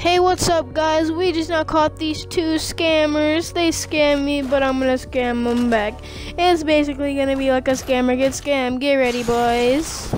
Hey, what's up, guys? We just now caught these two scammers. They scammed me, but I'm gonna scam them back. It's basically gonna be like a scammer get scammed. Get ready, boys.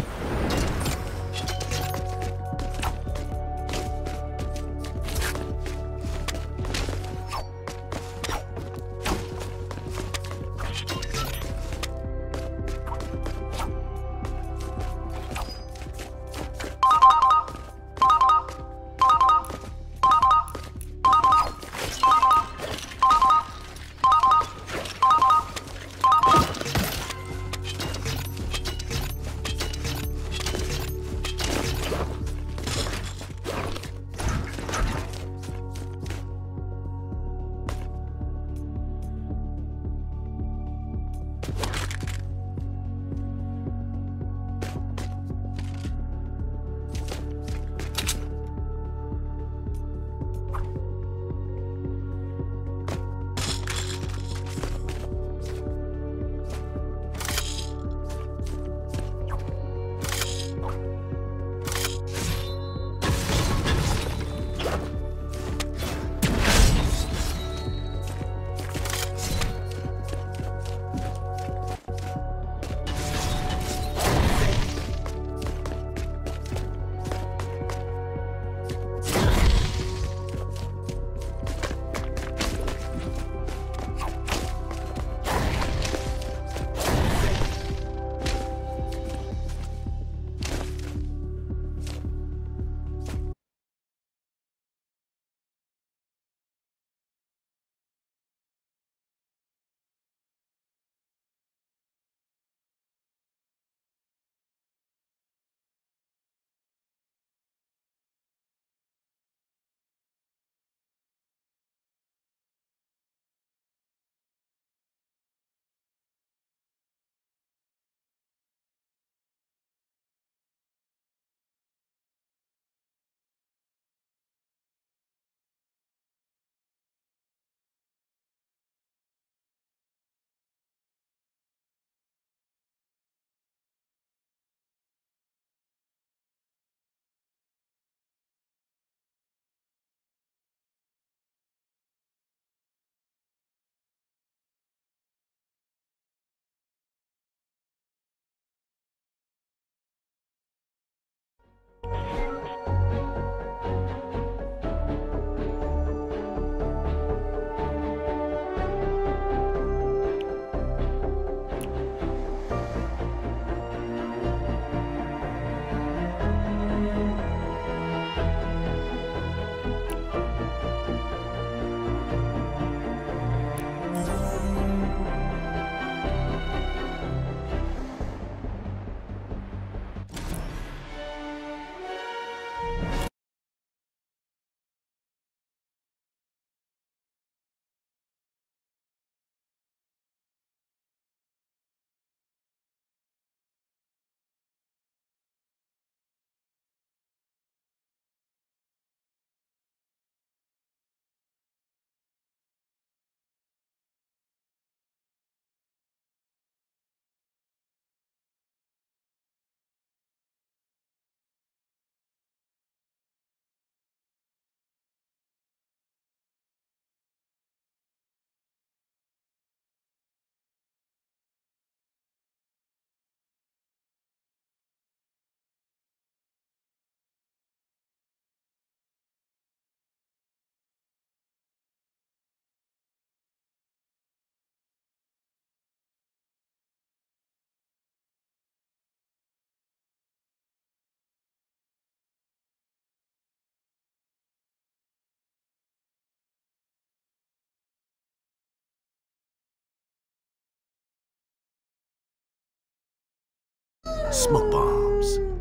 Smoke bombs.